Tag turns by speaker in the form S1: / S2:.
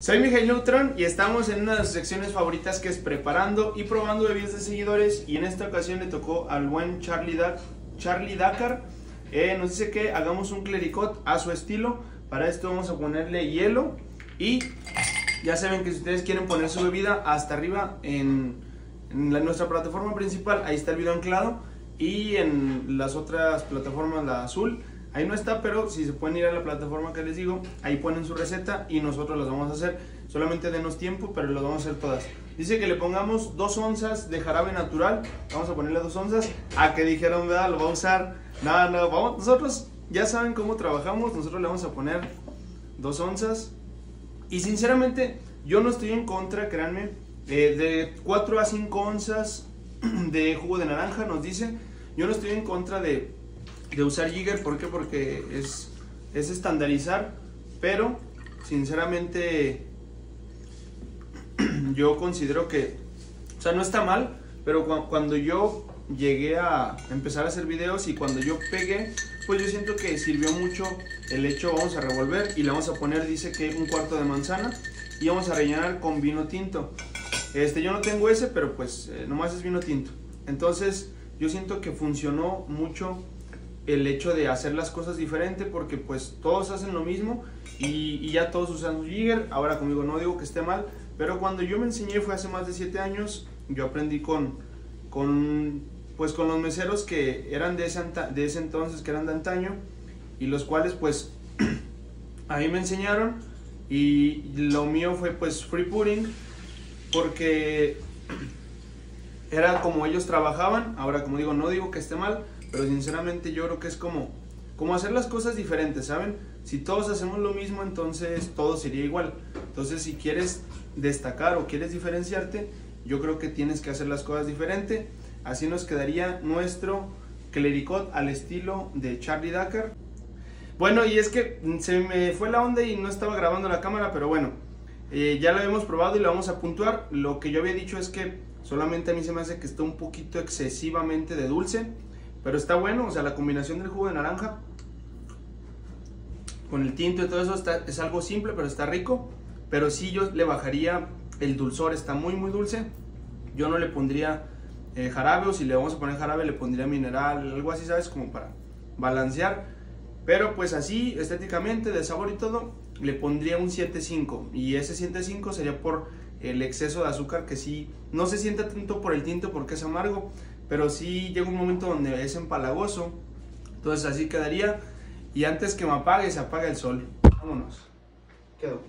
S1: Soy Miguel Neutron y estamos en una de sus secciones favoritas que es preparando y probando bebidas de seguidores y en esta ocasión le tocó al buen Charlie, da Charlie Dakar eh, nos dice que hagamos un clericot a su estilo para esto vamos a ponerle hielo y ya saben que si ustedes quieren poner su bebida hasta arriba en, en la, nuestra plataforma principal ahí está el video anclado y en las otras plataformas la azul Ahí no está, pero si se pueden ir a la plataforma que les digo, ahí ponen su receta y nosotros las vamos a hacer. Solamente denos tiempo, pero las vamos a hacer todas. Dice que le pongamos dos onzas de jarabe natural. Vamos a ponerle dos onzas. A que dijeron, ¿verdad? Lo va a usar. Nada, no, vamos. Nosotros ya saben cómo trabajamos. Nosotros le vamos a poner dos onzas. Y sinceramente, yo no estoy en contra, créanme, eh, de 4 a 5 onzas de jugo de naranja, nos dice. Yo no estoy en contra de de usar Jigger. ¿Por qué? Porque es, es estandarizar, pero sinceramente yo considero que, o sea, no está mal, pero cuando yo llegué a empezar a hacer videos y cuando yo pegué, pues yo siento que sirvió mucho el hecho, vamos a revolver y le vamos a poner, dice que un cuarto de manzana y vamos a rellenar con vino tinto. Este, yo no tengo ese, pero pues eh, nomás es vino tinto. Entonces, yo siento que funcionó mucho el hecho de hacer las cosas diferente porque pues todos hacen lo mismo y, ya todos usan Jigger. Ahora conmigo no digo que esté mal, pero cuando yo me enseñé fue hace más de 7 años, yo aprendí con, con, pues con los meseros que eran de ese, de ese entonces, que eran de antaño y los cuales pues a mí me enseñaron y lo mío fue pues free pudding porque era como ellos trabajaban. Ahora como digo, no digo que esté mal, pero sinceramente yo creo que es como, como hacer las cosas diferentes, ¿saben? Si todos hacemos lo mismo, entonces todo sería igual. Entonces si quieres destacar o quieres diferenciarte, yo creo que tienes que hacer las cosas diferente. Así nos quedaría nuestro clericot al estilo de Charlie Dakar. Bueno, y es que se me fue la onda y no estaba grabando la cámara, pero bueno, eh, ya lo hemos probado y lo vamos a puntuar. Lo que yo había dicho es que solamente a mí se me hace que está un poquito excesivamente de dulce. Pero está bueno, o sea, la combinación del jugo de naranja con el tinto y todo eso está, es algo simple, pero está rico. Pero sí yo le bajaría el dulzor, está muy muy dulce. Yo no le pondría eh, jarabe o si le vamos a poner jarabe le pondría mineral, algo así, ¿sabes? Como para balancear. Pero pues así, estéticamente, de sabor y todo, le pondría un 7.5. Y ese 7.5 sería por el exceso de azúcar que sí, no se siente tanto por el tinto porque es amargo, pero sí llega un momento donde es empalagoso. Entonces así quedaría. Y antes que me apague, se apaga el sol. Vámonos. Quedó.